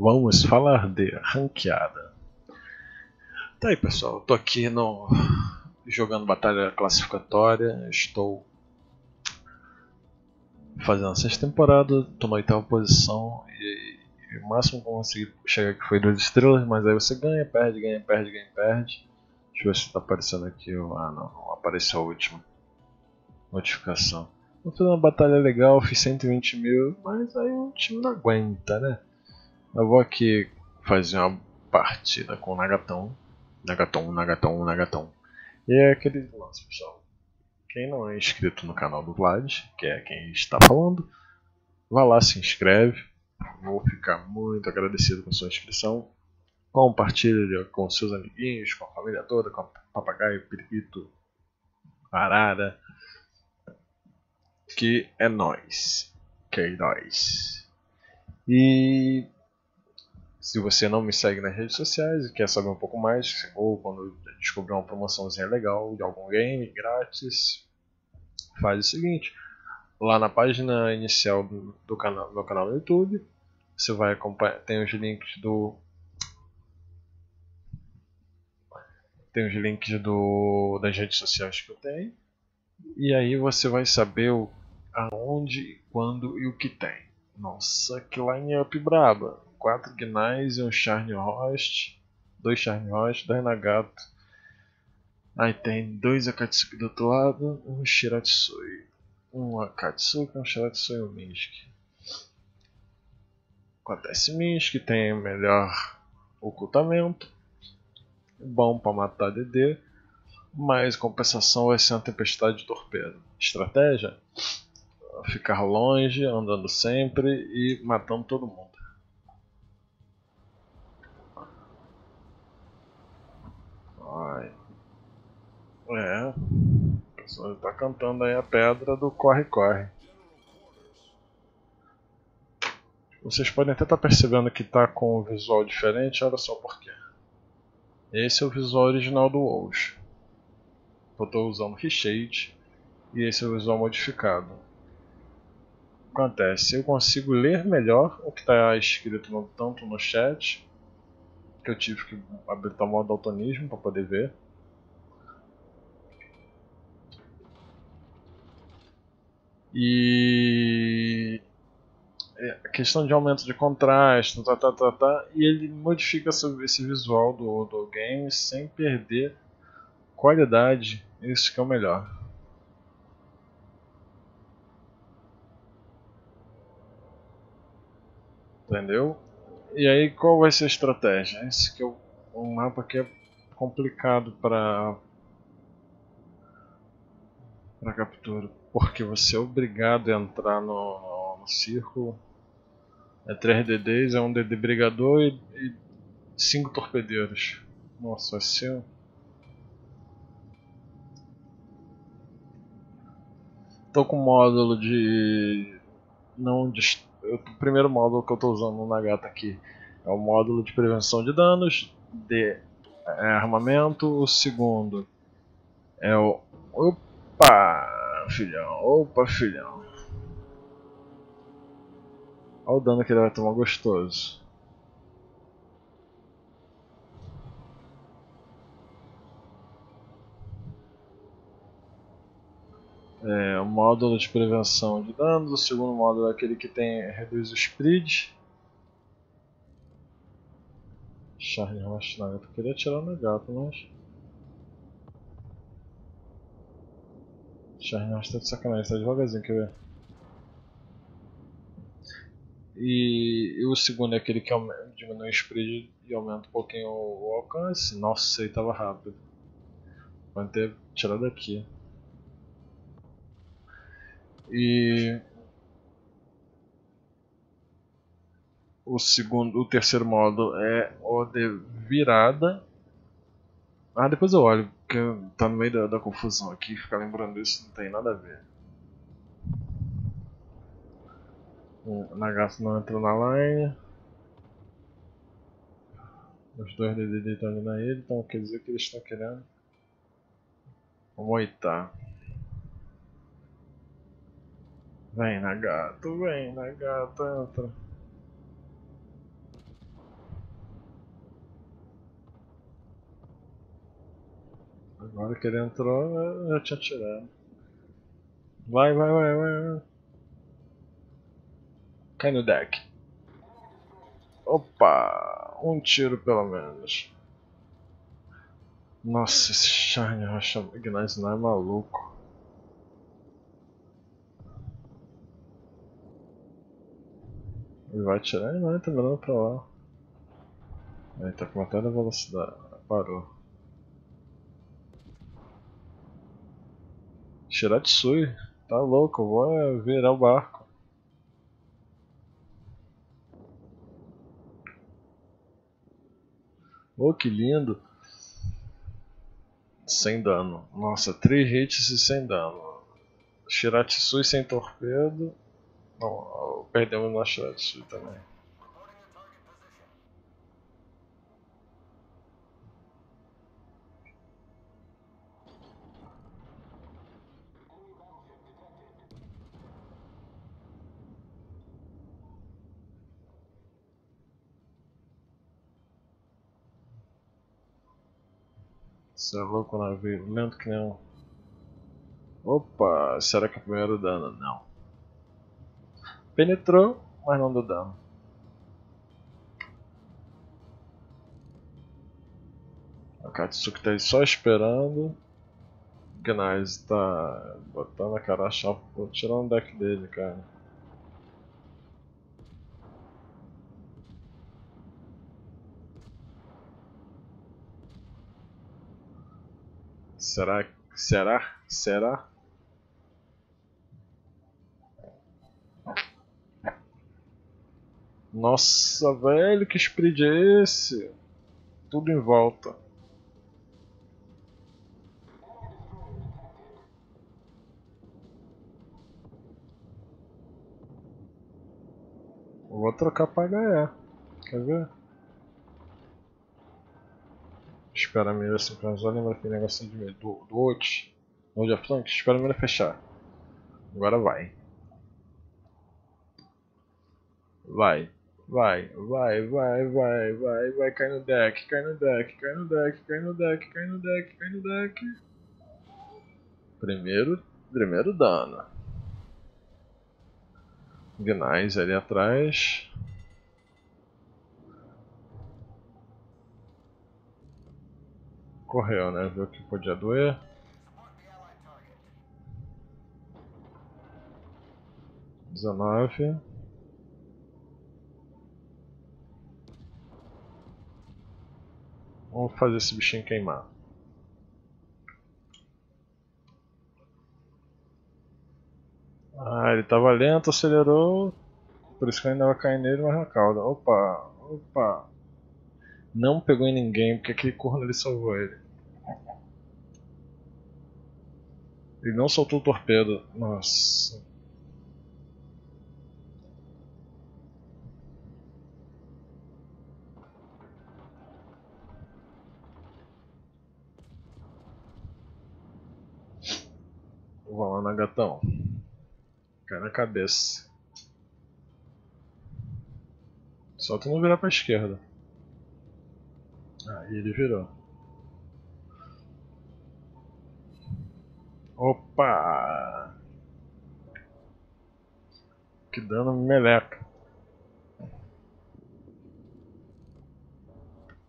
Vamos falar de ranqueada. Tá aí pessoal, tô aqui no jogando batalha classificatória, estou fazendo a sexta temporada, tô na oitava posição e, e, o máximo que eu consegui chegar aqui foi duas estrelas, mas aí você ganha, perde, ganha, perde, ganha, perde. Deixa eu ver se tá aparecendo aqui. Ah não, não apareceu a última notificação. Vou fazer uma batalha legal, fiz 120 mil, mas aí o time não aguenta, né? Eu vou aqui fazer uma partida com o Nagatão. Nagatão, Nagatão, Nagatão. E é aquele lance, pessoal. Quem não é inscrito no canal do Vlad, que é quem está falando, vá lá, se inscreve. Vou ficar muito agradecido com sua inscrição. Compartilhe com seus amiguinhos, com a família toda, com o papagaio, periquito, arara. Que é nós. Que é nós. E se você não me segue nas redes sociais e quer saber um pouco mais, ou quando descobrir uma promoçãozinha legal de algum game grátis, faz o seguinte: lá na página inicial do, do canal, do meu canal no YouTube, você vai acompanhar, tem os links do tem os links do, das redes sociais que eu tenho e aí você vai saber o, aonde, quando e o que tem. Nossa, que line-up braba! 4 Gnais e um Charne Host, 2 Charne Host, 2 Nagato. Aí tem dois Akatsuki do outro lado, um Shiratsui. Um Akatsuki, um Shiratsui e um Minsk. Acontece Minsk, tem melhor ocultamento, bom para matar DD, mas compensação vai ser uma tempestade de torpedo. Estratégia? Ficar longe, andando sempre e matando todo mundo. Ai. É. Pessoal tá cantando aí a pedra do corre-corre. Vocês podem até estar tá percebendo que tá com um visual diferente, olha só por quê. Esse é o visual original do WoW. Eu estou usando Reshade e esse é o visual modificado. Acontece, eu consigo ler melhor o que está escrito no, tanto no chat que eu tive que habilitar o modo daltonismo para poder ver. E é, a questão de aumento de contraste, tá, tá, tá, tá, e ele modifica esse visual do, do game sem perder qualidade, isso que é o melhor. Entendeu? E aí qual vai ser a estratégia? Esse que é um mapa que é complicado para para captura, porque você é obrigado a entrar no, no, no círculo. É 3 DDs, é um DD brigador e 5 torpedeiros. Nossa, vai ser Tô com módulo de não o primeiro módulo que eu estou usando no Nagata aqui é o módulo de prevenção de danos, de é, armamento. O segundo é o. Opa, filhão, opa, filhão. Olha o dano que ele vai tomar gostoso. é, o módulo de prevenção de danos, o segundo módulo é aquele que tem reduz o spread. Charlie Rostnar, eu queria tirar no gato, mas. Charlie Rostnar tá de sacanagem, tá devagarzinho, quer ver? E, e, o segundo é aquele que aumenta, diminui o spread e aumenta um pouquinho o, alcance. Nossa, aí tava rápido. Vou ter tirado aqui. E o segundo, o terceiro modo é o de virada. Ah, depois eu olho, porque tá no meio da, da confusão aqui, ficar lembrando isso não tem nada a ver. O Nagato não entrou na line. Os dois DDD estão ali na ele, então quer dizer que eles estão querendo. Vamos oitar. Vem na gato, vem na gata, entra. Agora que ele entrou, eu já tinha tirado. Vai, vai, vai, vai. Cai no deck. Opa! Um tiro pelo menos. Nossa, esse Shine Rocha não é maluco. Ele vai atirar não, ele tá virando pra lá. Ele tá com a velocidade. Parou. Shiratsui, tá louco, vou virar o barco. Oh, que lindo! Sem dano. Nossa, 3 hits e sem dano. Shiratsui sem torpedo. Não, perdemos na Shiratsui também. Você é louco navio, lento que um. Opa, será que é o primeiro dano? Não. Penetrou, mas não deu dano. O Katsuki tá aí só esperando. Gnais tá botando a cara chapa, tirando o deck dele, cara. Será? Será? Será? Nossa, velho, que spread é esse? Tudo em volta. Vou trocar pra HE. Quer ver? Espera a mira sincronizar, lembra aquele negocinho de meio do, do Ot, Node of Flank, espera a mira fechar. Agora vai. Vai, vai, vai, vai, vai, vai, vai, cai no deck, cai no deck, cai no deck, cai no deck, cai no deck, cai no deck. Primeiro, primeiro dano. Gnais ali atrás. Correu, né? Viu que podia doer. Dezenove. Vamos fazer esse bichinho queimar. Ah, ele tava lento, acelerou. Por isso que eu ainda vai cair nele, mas na cauda. Opa, opa. Não pegou em ninguém, porque aquele corno ali salvou ele. Ele não soltou o torpedo. Nossa. Vamos lá, gatão. Cai na cabeça. Só tu não virar pra esquerda. Aí ele virou. Opa! Que dano meleca.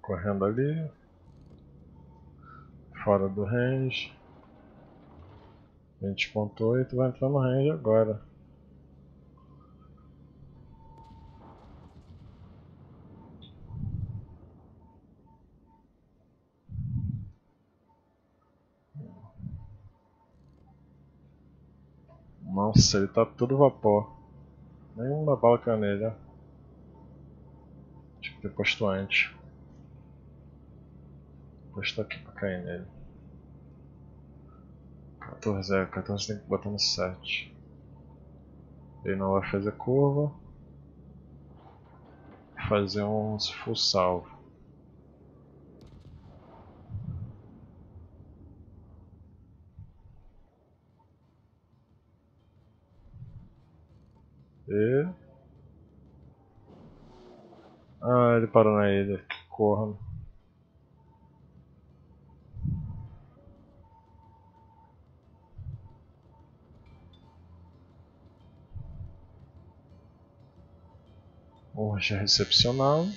Correndo ali. Fora do range. 20.8 vai entrar no range agora. Nossa, ele tá todo vapor. Nenhuma bala nele, ó. Tinha que ter posto antes. Posto aqui pra cair nele. 14, é, 14 tem que botar no 7. Ele não vai fazer curva. Fazer um full salvo. Cadê? Ah, ele parou na ilha. Que corno. Hoje é recepcionado.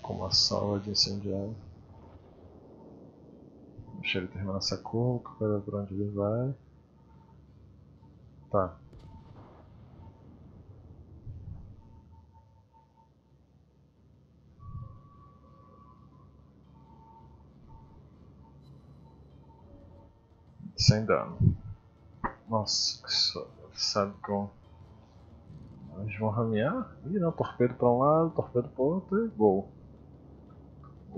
Com uma sala de incendiário. Deixa ele terminar essa curva, para ver pra onde ele vai. Tá. Sem dano. Nossa, que sabe como. Eles vão ramear? Ih, não, torpedo pra um lado, torpedo pro outro e gol.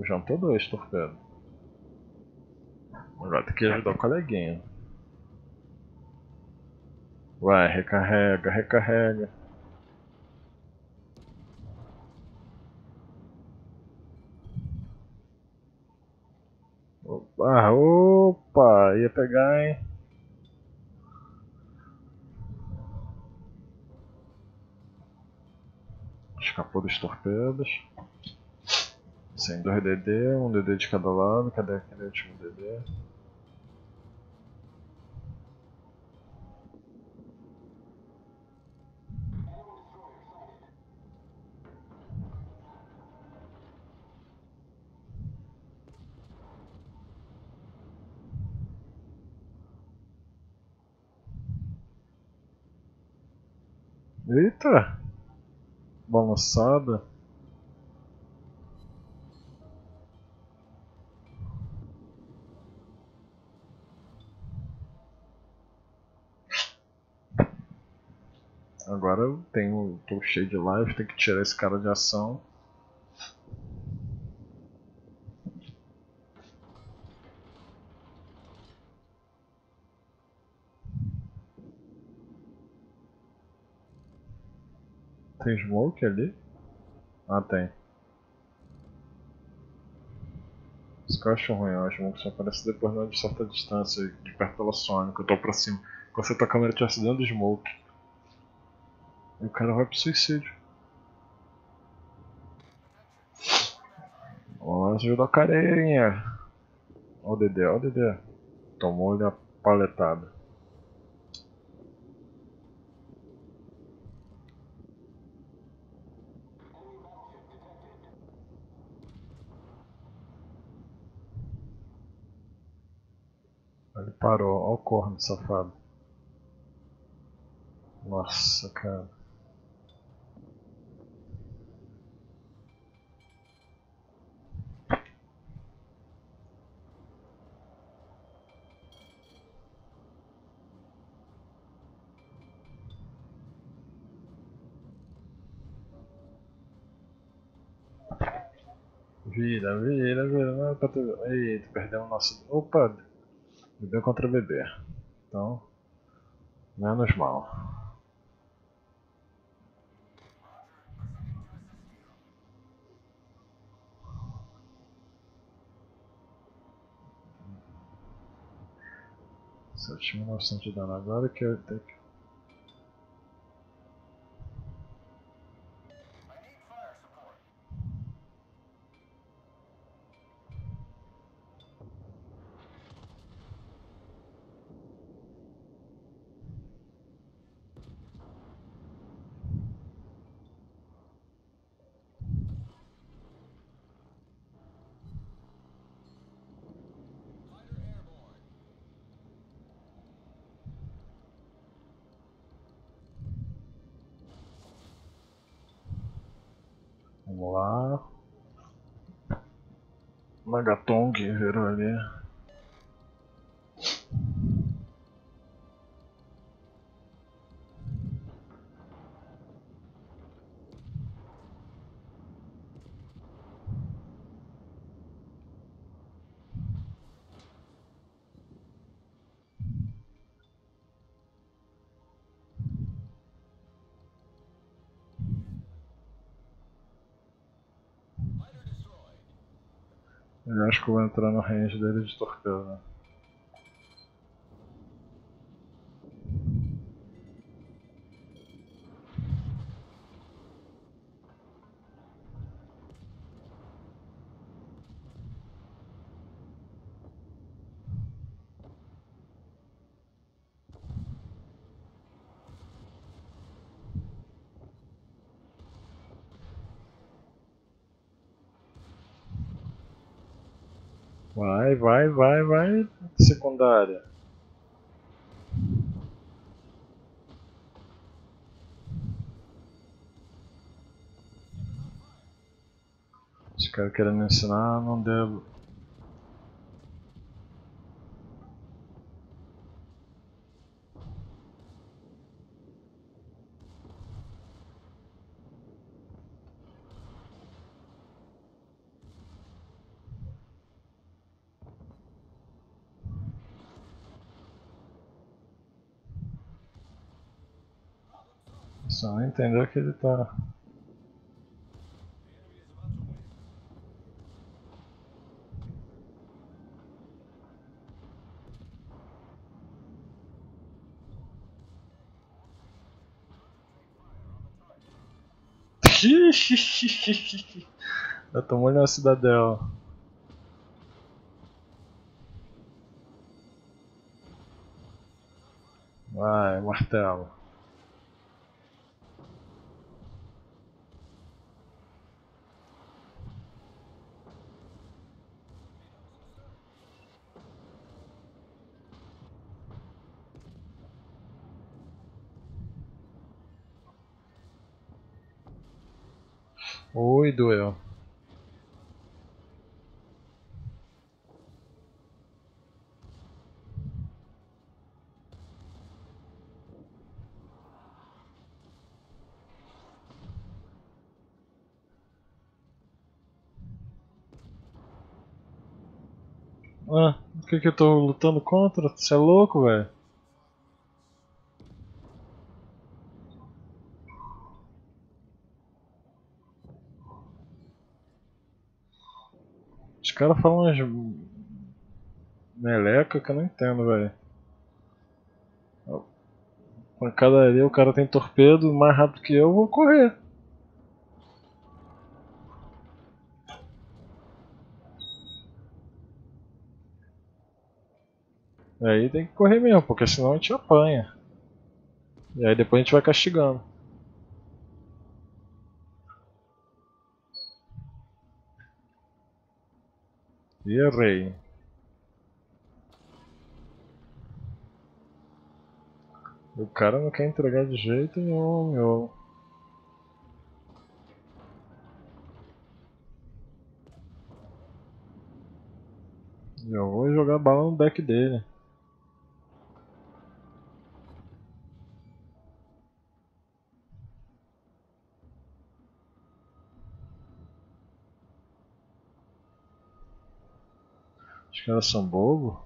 Jantou dois torpedos. Agora tem que ajudar o coleguinha. Vai, recarrega, recarrega. Opa, ia pegar, hein? Escapou dos torpedos. Sem dois DD, um DD de cada lado. Cadê aquele último DD? Eita! Balançada. Agora eu tenho, tô cheio de live, tem que tirar esse cara de ação. Tem smoke ali? Ah, tem. Isso que eu acho ruim, o smoke só aparece depois de certa distância, de perto pela sônica, eu tô pra cima. Quando você tá a câmera estivesse dentro do smoke. E o cara vai pro suicídio. Vamos ajudar a carinha. Ó o Dedé, ó o Dedé. Tomou-lhe a paletada. Ele parou, ó o corno safado. Nossa, cara. Vira, vira, vira, é. Eita, perdemos o nosso... Opa! Bebê contra bebê. Então, menos mal. Sete mil novecentos de dano agora que eu tenho que Vamos lá. Magaton guerreiro ali. Eu acho que eu vou entrar no range dele de torpedo. Vai, vai, vai, vai. Secundária. Os caras querendo ensinar, não devo. Só entendeu que ele tá. Já tomou na cidadela. Vai, martelo. Oi, doeu. Ah, o que que eu tô lutando contra? Você é louco, velho? Caras falam umas meleca que eu não entendo, velho. Pancadaria, o cara tem torpedo, mais rápido que eu, eu vou correr. Aí tem que correr mesmo, porque senão a gente apanha. E aí depois a gente vai castigando. Errei. O cara não quer entregar de jeito nenhum, meu. Eu vou jogar bala no deck dele. Caras são bobo.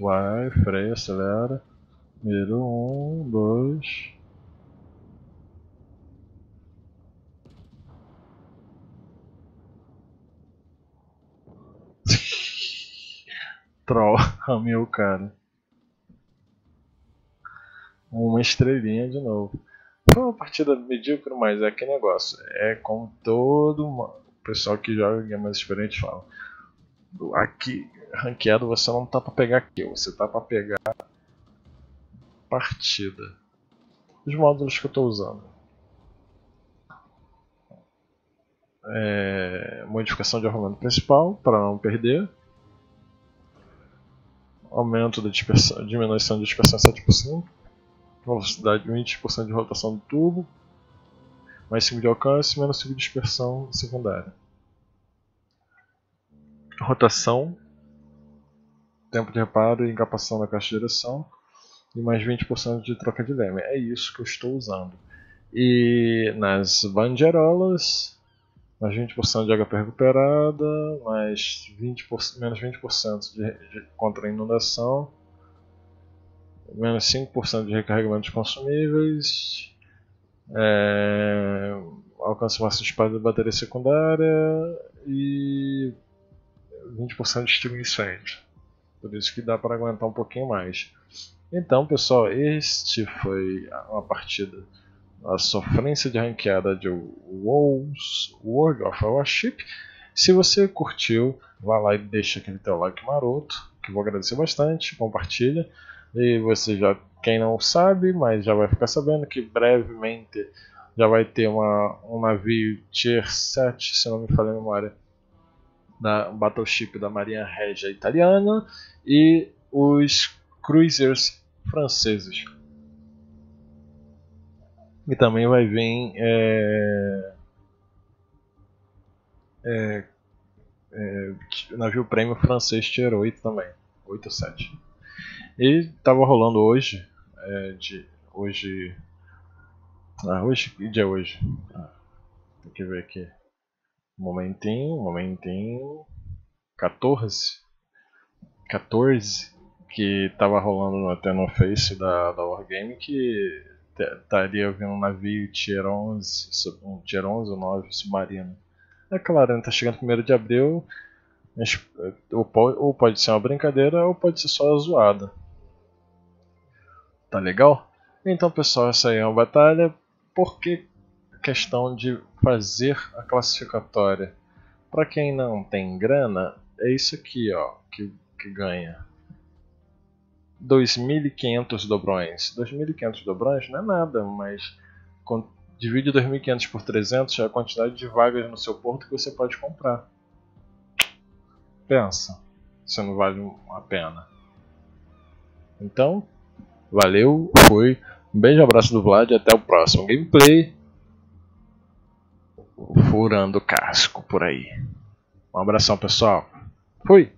Vai, freia, acelera. Miro, um, dois. Troll, meu cara. Uma estrelinha de novo. Foi uma partida medíocre, mas é que negócio. É como todo o pessoal que joga game mais experiente fala. Aqui, ranqueado, você não tá pra pegar kill, você tá pra pegar partida. Os módulos que eu tô usando. É, modificação de armamento principal para não perder. Aumento da dispersão, diminuição de dispersão 7% velocidade 20% de rotação do tubo, mais 5 de alcance, menos 5 de dispersão secundária. Rotação, tempo de reparo e encapação da caixa de direção, e mais 20% de troca de leme. É isso que eu estou usando. E nas bandeirolas, mais 20% de HP recuperada, mais 20%, menos 20% de, de contra inundação, menos 5% de recarregamento de consumíveis, é, alcance máximo de espada de bateria secundária e 20% de estilo incêndio. Por isso que dá para aguentar um pouquinho mais. Então, pessoal, este foi uma partida, a sofrência de ranqueada de WoW's World of Warship. Se você curtiu, vá lá e deixa aquele teu like maroto, que eu vou agradecer bastante, compartilha. E você já, quem não sabe, mas já vai ficar sabendo que brevemente já vai ter uma, um navio Tier 7, se não me falha a memória, da Battleship da Marinha Regia Italiana e os cruisers franceses. E também vai vir é, é, é, navio prêmio francês Tier 8 também, 8 7. E estava rolando hoje, é, de, hoje, ah, hoje, que dia é hoje? Ah, tem que ver aqui, momentinho, momentinho, 14, 14, que estava rolando até no Face da, da Wargame que estaria vindo um navio Tier 11, um Tier 11 ou 9 submarino. É claro, né, tá chegando 1 de abril, mas, ou, pode, ou pode ser uma brincadeira ou pode ser só zoada. Tá legal? Então pessoal, essa aí é uma batalha. Por que questão de fazer a classificatória? Para quem não tem grana, é isso aqui ó, que, que ganha. 2.500 dobrões. 2.500 dobrões não é nada, mas divide 2.500 por 300 é a quantidade de vagas no seu porto que você pode comprar. Pensa, se não vale a pena. Então, valeu, fui. Um beijo, abraço do Vlad e até o próximo gameplay. Furando casco por aí. Um abração, pessoal. Fui!